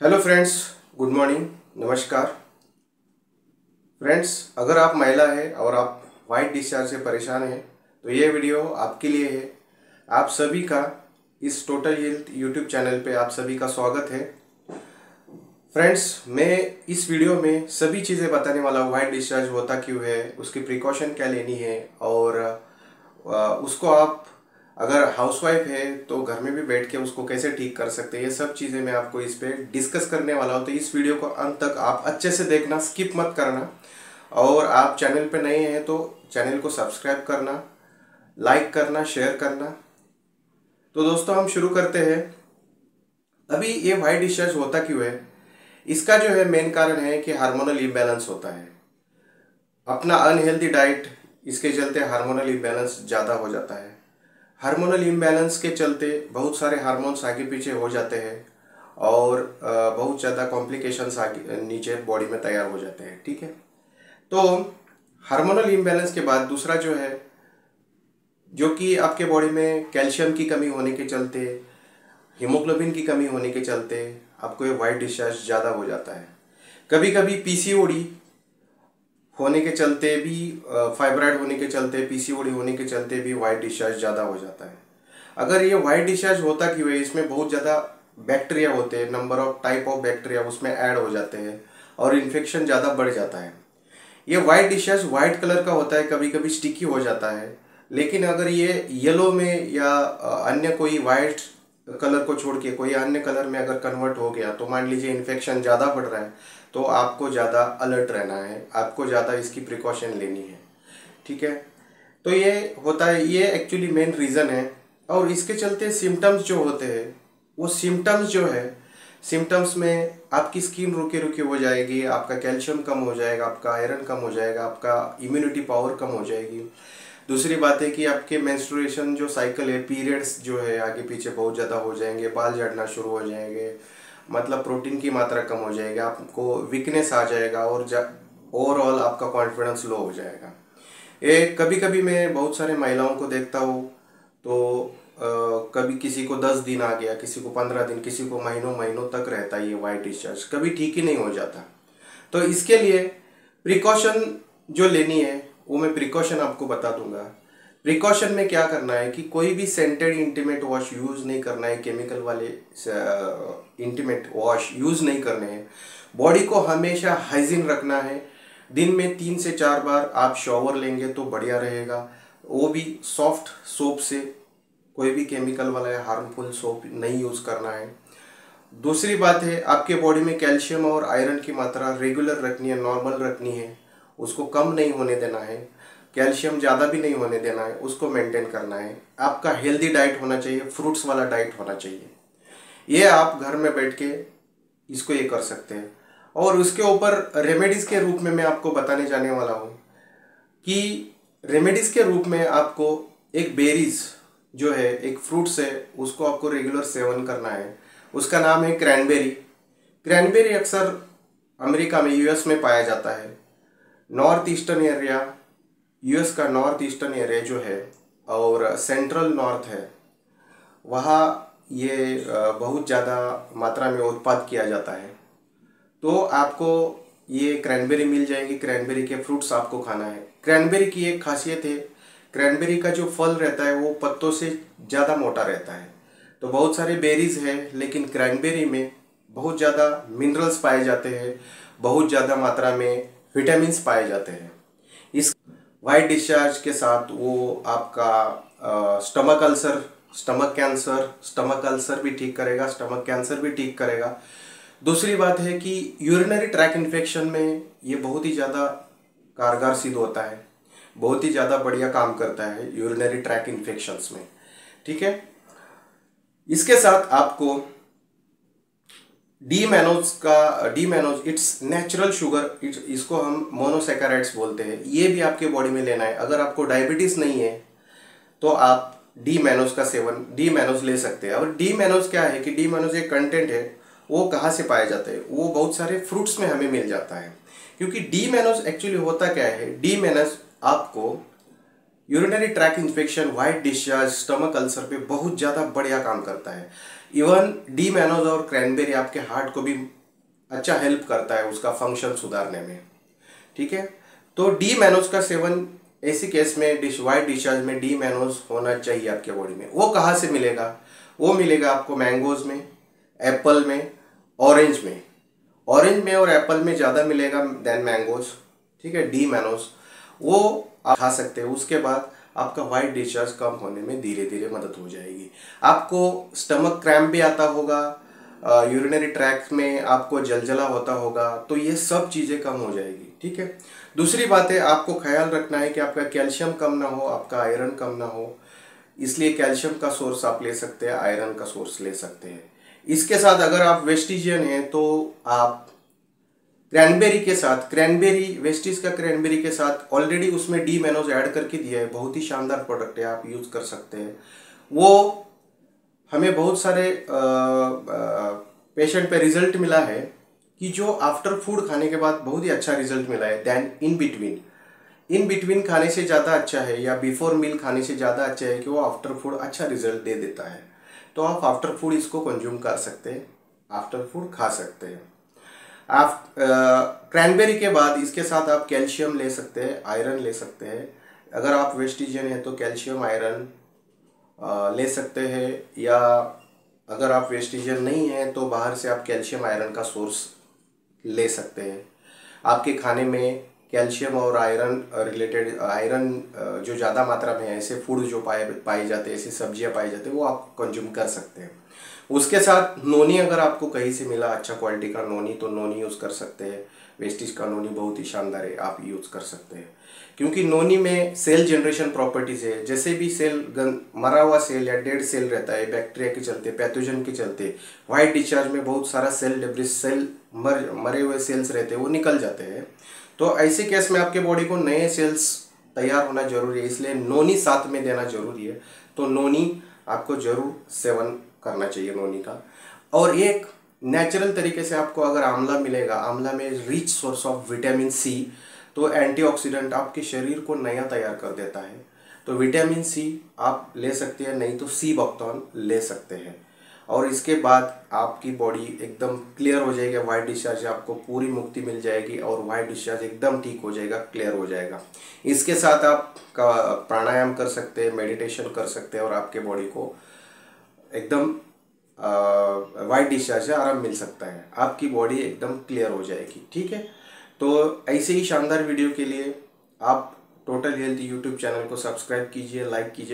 Hello friends good morning नमस्कार। Friends अगर आप महिला है और आप वाइट डिस्चार्ज से परेशान हैं तो ये वीडियो आपके लिए है। आप सभी का इस टोटल हेल्थ यूट्यूब चैनल पे आप सभी का स्वागत है। फ्रेंड्स मैं इस वीडियो में सभी चीज़ें बताने वाला हूँ वाइट डिस्चार्ज होता क्यों है, उसकी प्रिकॉशन क्या लेनी है, और उसको आप अगर हाउसवाइफ है तो घर में भी बैठ के उसको कैसे ठीक कर सकते हैं? ये सब चीज़ें मैं आपको इस पर डिस्कस करने वाला हूँ। तो इस वीडियो को अंत तक आप अच्छे से देखना स्किप मत करना। और आप चैनल पे नए हैं तो चैनल को सब्सक्राइब करना लाइक करना शेयर करना। तो दोस्तों, हम शुरू करते हैं। अभी ये वाइट डिस्चार्ज होता क्यों है? इसका जो है मेन कारण है कि हार्मोनल इम्बैलेंस होता है। अपना अनहेल्दी डाइट इसके चलते हार्मोनल इम्बैलेंस ज़्यादा हो जाता है। हार्मोनल इम्बैलेंस के चलते बहुत सारे हार्मोन्स आगे पीछे हो जाते हैं और बहुत ज़्यादा कॉम्प्लिकेशंस आगे, नीचे बॉडी में तैयार हो जाते हैं, ठीक है? तो हार्मोनल इम्बैलेंस के बाद दूसरा जो है, जो कि आपके बॉडी में कैल्शियम की कमी होने के चलते हीमोग्लोबिन की कमी होने के चलते आपको ये वाइट डिस्चार्ज ज़्यादा हो जाता है। कभी कभी पीसीओडी होने के चलते भी फाइब्राइड होने के चलते पीसीओडी होने के चलते भी वाइट डिस्चार्ज ज़्यादा हो जाता है। अगर ये वाइट डिस्चार्ज होता क्यों है? इसमें बहुत ज़्यादा बैक्टीरिया होते हैं number of type of bacteria उसमें ऐड हो जाते हैं और इन्फेक्शन ज़्यादा बढ़ जाता है। ये वाइट डिस्चार्ज वाइट कलर का होता है कभी कभी स्टिकी हो जाता है। लेकिन अगर ये येलो में या अन्य कोई वाइट कलर को छोड़ के कोई अन्य कलर में अगर कन्वर्ट हो गया तो मान लीजिए इन्फेक्शन ज़्यादा बढ़ रहा है तो आपको ज़्यादा अलर्ट रहना है, आपको ज़्यादा इसकी प्रिकॉशन लेनी है। ठीक है? तो ये होता है, ये एक्चुअली मेन रीज़न है। और इसके चलते सिम्टम्स जो होते हैं, वो सिम्टम्स जो है सिम्टम्स में आपकी स्किन रुके रुके हो जाएगी, आपका कैल्शियम कम हो जाएगा, आपका आयरन कम हो जाएगा, आपका इम्यूनिटी पावर कम हो जाएगी। दूसरी बात है कि आपके मेंस्ट्रुएशन जो साइकिल है पीरियड्स जो है आगे पीछे बहुत ज़्यादा हो जाएँगे बाल झड़ना शुरू हो जाएँगे मतलब प्रोटीन की मात्रा कम हो जाएगी आपको वीकनेस आ जाएगा और ओवरऑल आपका कॉन्फिडेंस लो हो जाएगा। ये कभी कभी मैं बहुत सारे महिलाओं को देखता हूँ तो आ, कभी किसी को दस दिन आ गया किसी को पंद्रह दिन किसी को महीनों महीनों तक रहता है ये वाइट डिस्चार्ज कभी ठीक ही नहीं हो जाता। तो इसके लिए प्रिकॉशन जो लेनी है वो मैं प्रिकॉशन आपको बता दूँगा। प्रिकॉशन में क्या करना है कि कोई भी सेंटेड इंटीमेट वॉश यूज़ नहीं करना है केमिकल वाले इंटीमेट वॉश यूज़ नहीं करने हैं। बॉडी को हमेशा हाइजीन रखना है। दिन में तीन से चार बार आप शॉवर लेंगे तो बढ़िया रहेगा। वो भी सॉफ्ट सोप से, कोई भी केमिकल वाला या हार्मफुल सोप नहीं यूज़ करना है। दूसरी बात है, आपके बॉडी में कैल्शियम और आयरन की मात्रा रेगुलर रखनी है नॉर्मल रखनी है। उसको कम नहीं होने देना है, कैल्शियम ज़्यादा भी नहीं होने देना है, उसको मेंटेन करना है। आपका हेल्दी डाइट होना चाहिए फ्रूट्स वाला डाइट होना चाहिए। ये आप घर में बैठ के इसको ये कर सकते हैं। और उसके ऊपर रेमेडीज़ के रूप में मैं आपको बताने जाने वाला हूँ कि रेमेडीज़ के रूप में आपको एक बेरीज जो है, एक फ्रूट्स है, उसको आपको रेगुलर सेवन करना है। उसका नाम है क्रैनबेरी क्रैनबेरी अक्सर अमेरिका में यूएस में पाया जाता है। नॉर्थ ईस्टर्न एरिया, यूएस का नॉर्थ ईस्टर्न एरिया जो है और सेंट्रल नॉर्थ है, वहाँ ये बहुत ज़्यादा मात्रा में उत्पाद किया जाता है। तो आपको ये क्रैनबेरी मिल जाएगी, क्रैनबेरी के फ्रूट्स आपको खाना है। क्रैनबेरी की एक खासियत है, क्रैनबेरी का जो फल रहता है वो पत्तों से ज़्यादा मोटा रहता है। तो बहुत सारे बेरीज हैं, लेकिन क्रैनबेरी में बहुत ज़्यादा मिनरल्स पाए जाते हैं, बहुत ज़्यादा मात्रा में विटामिन्स पाए जाते हैं। इस वाइट डिस्चार्ज के साथ वो आपका stomach ulcer stomach cancer stomach ulcer भी ठीक करेगा स्टमक कैंसर भी ठीक करेगा। दूसरी बात है कि यूरिनरी ट्रैक इन्फेक्शन में ये बहुत ही ज़्यादा कारगर सिद्ध होता है। बहुत ही ज़्यादा बढ़िया काम करता है यूरिनरी ट्रैक इन्फेक्शंस में। ठीक है? इसके साथ आपको डी मैनोज का, D mannose it's natural sugar इसको हम मोनोसेकाराइड्स बोलते हैं। ये भी आपके बॉडी में लेना है। अगर आपको डायबिटीज़ नहीं है तो आप डी मैनोज का सेवन, डी मैनोज ले सकते हैं। और डी मैनोज क्या है कि डी मैनोज एक कंटेंट है, वो कहाँ से पाए जाते हैं? वो बहुत सारे फ्रूट्स में हमें मिल जाता है। क्योंकि डी मैनोज एक्चुअली होता क्या है? डी मैनोज आपको urinary tract infection white discharge stomach ulcer पे बहुत ज़्यादा बढ़िया काम करता है। इवन डी मैनोज और क्रैनबेरी आपके हार्ट को भी अच्छा हेल्प करता है उसका फ़ंक्शन सुधारने में। ठीक है? तो डी मैनोज का सेवन ऐसी केस में डिश वाइट डिस्चार्ज में डी मैनोज होना चाहिए आपके बॉडी में। वो कहाँ से मिलेगा? वो मिलेगा आपको मैंगोज में एप्पल में ऑरेंज में। ऑरेंज में और एप्पल में ज़्यादा मिलेगा देन मैंगोज ठीक है? डी मैनोज वो आप खा सकते हैं। उसके बाद आपका वाइट डिस्चार्ज कम होने में धीरे धीरे मदद हो जाएगी। आपको स्टमक क्रैम्प भी आता होगा यूरिनरी ट्रैक में आपको जलजला होता होगा तो ये सब चीज़ें कम हो जाएगी, ठीक है? दूसरी बात है आपको ख्याल रखना है कि आपका कैल्शियम कम ना हो, आपका आयरन कम ना हो, इसलिए कैल्शियम का सोर्स आप ले सकते हैं आयरन का सोर्स ले सकते हैं। इसके साथ अगर आप वेस्टिजियन हैं तो आप क्रैनबेरी के साथ, क्रैनबेरी, वेस्टिज का क्रैनबेरी के साथ ऑलरेडी उसमें डी मैनोज ऐड करके दिया है। बहुत ही शानदार प्रोडक्ट है, आप यूज़ कर सकते हैं। वो हमें बहुत सारे पेशेंट पे रिज़ल्ट मिला है कि जो आफ्टर फ़ूड खाने के बाद बहुत ही अच्छा रिज़ल्ट मिला है than in between in between खाने से ज़्यादा अच्छा है या बिफोर मील खाने से ज़्यादा अच्छा है कि वो आफ्टर फ़ूड अच्छा रिज़ल्ट दे देता है। तो आप आफ्टर फ़ूड इसको कंज्यूम कर सकते हैं आफ्टर फ़ूड खा सकते हैं। आप क्रैनबेरी के बाद इसके साथ आप कैल्शियम ले सकते हैं आयरन ले सकते हैं। अगर आप वेस्टिजियन हैं तो कैल्शियम आयरन ले सकते हैं। या अगर आप वेस्टिजियन नहीं हैं तो बाहर से आप कैल्शियम आयरन का सोर्स ले सकते हैं। आपके खाने में कैल्शियम और आयरन रिलेटेड आयरन जो ज़्यादा मात्रा में है, ऐसे फ़ूड जो पाए पाए जाते हैं, ऐसी सब्ज़ियाँ पाई जाती हैं, वो आप कंज्यूम कर सकते हैं। उसके साथ नोनी अगर आपको कहीं से मिला अच्छा क्वालिटी का नोनी तो नोनी यूज़ कर सकते हैं। वेस्टिज का नोनी बहुत ही शानदार है, आप यूज़ कर सकते हैं। क्योंकि नोनी में सेल जनरेशन प्रॉपर्टीज़ है, जैसे भी सेल गन मरा हुआ सेल या डेड सेल रहता है बैक्टीरिया के चलते पैथोजन के चलते वाइट डिस्चार्ज में बहुत सारा सेल डेब्रिज सेल मर, मरे हुए सेल्स रहते हैं, वो निकल जाते हैं। तो ऐसे केस में आपके बॉडी को नए सेल्स तैयार होना ज़रूरी है, इसलिए नोनी साथ में देना ज़रूरी है। तो नोनी आपको ज़रूर सेवन करना चाहिए नोनी का। और एक नेचुरल तरीके से आपको अगर आंवला मिलेगा, आंवला में rich source of vitamin C तो एंटीऑक्सीडेंट आपके शरीर को नया तैयार कर देता है। तो विटामिन सी आप ले सकते हैं, नहीं तो सी बक्तौन ले सकते हैं। और इसके बाद आपकी बॉडी एकदम क्लियर हो जाएगी वाइट डिस्चार्ज आपको पूरी मुक्ति मिल जाएगी और वाइट डिस्चार्ज एकदम ठीक हो जाएगा क्लियर हो जाएगा। इसके साथ आप प्राणायाम कर सकते हैं मेडिटेशन कर सकते हैं और आपके बॉडी को एकदम वाइट डिस्चार्ज से आराम मिल सकता है। आपकी बॉडी एकदम क्लियर हो जाएगी, ठीक है? तो ऐसे ही शानदार वीडियो के लिए आप टोटल हेल्थ यूट्यूब चैनल को सब्सक्राइब कीजिए लाइक कीजिए